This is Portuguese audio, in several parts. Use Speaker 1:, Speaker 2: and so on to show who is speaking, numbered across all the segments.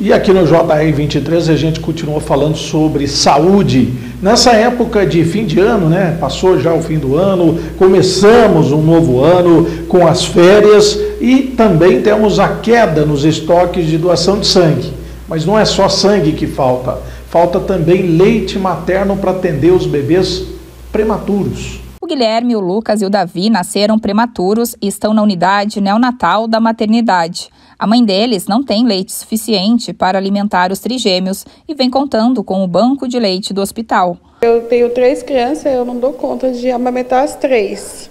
Speaker 1: E aqui no JR 23 a gente continua falando sobre saúde. Nessa época de fim de ano, né? Passou já o fim do ano, começamos um novo ano com as férias e também temos a queda nos estoques de doação de sangue. Mas não é só sangue que falta, falta também leite materno para atender os bebês prematuros.
Speaker 2: Guilherme, o Lucas e o Davi nasceram prematuros e estão na unidade neonatal da maternidade. A mãe deles não tem leite suficiente para alimentar os trigêmeos e vem contando com o banco de leite do hospital.
Speaker 3: Eu tenho três crianças, eu não dou conta de amamentar as três.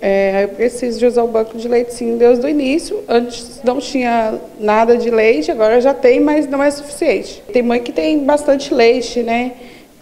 Speaker 3: É, eu preciso de usar o banco de leite sim desde o início. Antes não tinha nada de leite, agora já tem, mas não é suficiente. Tem mãe que tem bastante leite, né?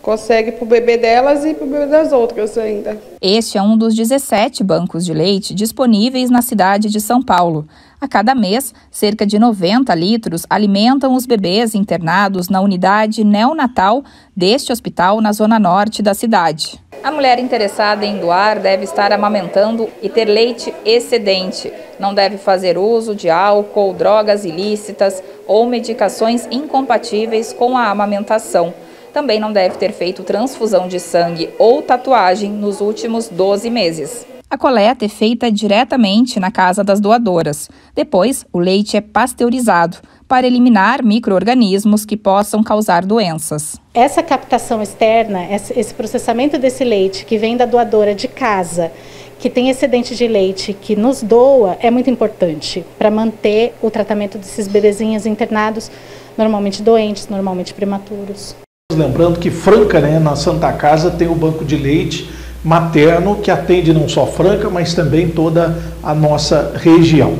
Speaker 3: Consegue para o bebê delas e para o bebê das outras ainda.
Speaker 2: Este é um dos 17 bancos de leite disponíveis na cidade de São Paulo. A cada mês, cerca de 90 litros alimentam os bebês internados na unidade neonatal deste hospital na zona norte da cidade. A mulher interessada em doar deve estar amamentando e ter leite excedente. Não deve fazer uso de álcool, drogas ilícitas ou medicações incompatíveis com a amamentação também não deve ter feito transfusão de sangue ou tatuagem nos últimos 12 meses. A coleta é feita diretamente na casa das doadoras. Depois, o leite é pasteurizado para eliminar micro-organismos que possam causar doenças.
Speaker 4: Essa captação externa, esse processamento desse leite que vem da doadora de casa, que tem excedente de leite, que nos doa, é muito importante para manter o tratamento desses bebezinhos internados, normalmente doentes, normalmente prematuros.
Speaker 1: Lembrando que Franca, né, na Santa Casa, tem o banco de leite materno que atende não só Franca, mas também toda a nossa região.